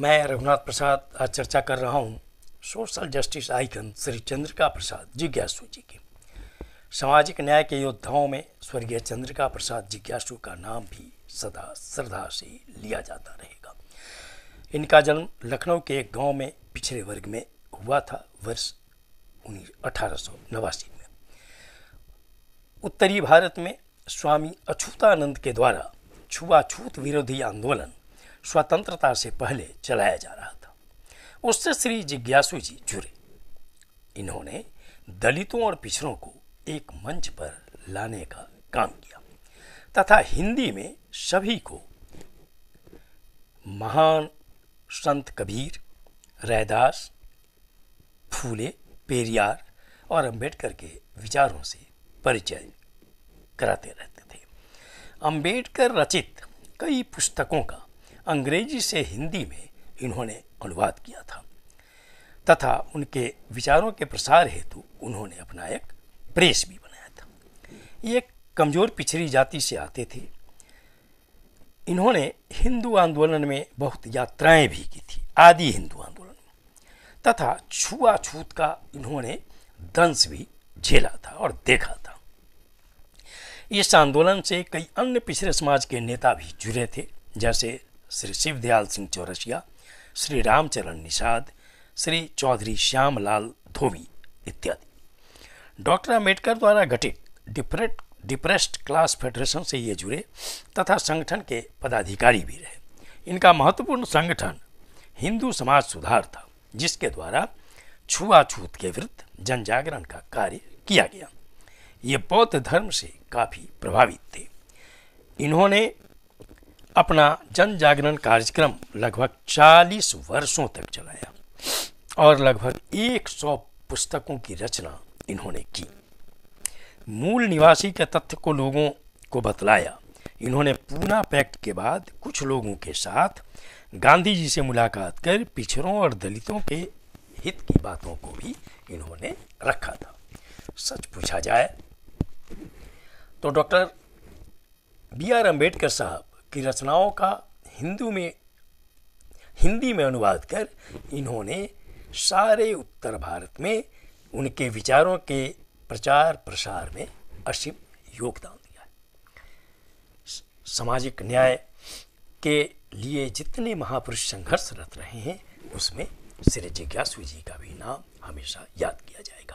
मैं रघुनाथ प्रसाद आज चर्चा कर रहा हूँ social justice icon Shri Chandrika Prasad जिज्ञासु जी की। सामाजिक न्याय के योद्धाओं में स्वर्गीय चंद्रिका प्रसाद जिज्ञासु का नाम भी सदा श्रद्धा से लिया जाता रहेगा। इनका जन्म लखनऊ के एक गाँव में पिछड़े वर्ग में हुआ था, वर्ष उन्नीस, अठारह में। उत्तरी भारत में स्वामी अछूतानंद के द्वारा छुआछूत विरोधी आंदोलन स्वतंत्रता से पहले चलाया जा रहा था। उससे श्री जिज्ञासु जी जुड़े। इन्होंने दलितों और पिछड़ों को एक मंच पर लाने का काम किया तथा हिंदी में सभी को महान संत कबीर, रैदास, फूले, पेरियार और अंबेडकर के विचारों से परिचय कराते रहते थे। अंबेडकर रचित कई पुस्तकों का अंग्रेज़ी से हिंदी में इन्होंने अनुवाद किया था। तथा उनके विचारों के प्रसार हेतु उन्होंने अपना एक प्रेस भी बनाया था। ये कमज़ोर पिछड़ी जाति से आते थे। इन्होंने हिंदू आंदोलन में बहुत यात्राएँ भी की थी, आदि हिंदू आंदोलन। में तथा छुआछूत का इन्होंने दंश भी झेला था और देखा था। इस आंदोलन से कई अन्य पिछड़े समाज के नेता भी जुड़े थे, जैसे श्री शिवदयाल सिंह चौरसिया, श्री रामचरण निषाद, श्री चौधरी श्यामलाल धोवी इत्यादि। डॉक्टर अंबेडकर द्वारा गठित डिफरेंट डिप्रेस्ड क्लास फेडरेशन से ये जुड़े तथा संगठन के पदाधिकारी भी रहे। इनका महत्वपूर्ण संगठन हिंदू समाज सुधार था, जिसके द्वारा छुआछूत के विरुद्ध जन जागरण का कार्य किया गया। ये बौद्ध धर्म से काफ़ी प्रभावित थे। इन्होंने अपना जन जागरण कार्यक्रम लगभग 40 वर्षों तक चलाया और लगभग 100 पुस्तकों की रचना इन्होंने की। मूल निवासी के तथ्य को लोगों को बतलाया। इन्होंने पूना पैक्ट के बाद कुछ लोगों के साथ गांधी जी से मुलाकात कर पिछड़ों और दलितों के हित की बातों को भी इन्होंने रखा था। सच पूछा जाए तो डॉक्टर बी आर अंबेडकर साहब की रचनाओं का हिंदू में, हिंदी में अनुवाद कर इन्होंने सारे उत्तर भारत में उनके विचारों के प्रचार प्रसार में असीम योगदान दिया है। सामाजिक न्याय के लिए जितने महापुरुष संघर्षरत रहे हैं, उसमें श्री जिज्ञासु जी का भी नाम हमेशा याद किया जाएगा।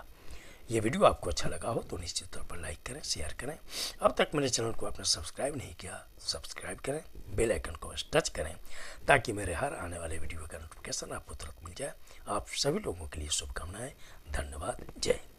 ये वीडियो आपको अच्छा लगा हो तो निश्चित तौर पर लाइक करें, शेयर करें। अब तक मेरे चैनल को आपने सब्सक्राइब नहीं किया, सब्सक्राइब करें, बेल आइकन को टच करें, ताकि मेरे हर आने वाले वीडियो का नोटिफिकेशन आपको तुरंत मिल जाए। आप सभी लोगों के लिए शुभकामनाएँ, धन्यवाद, जय हिंद।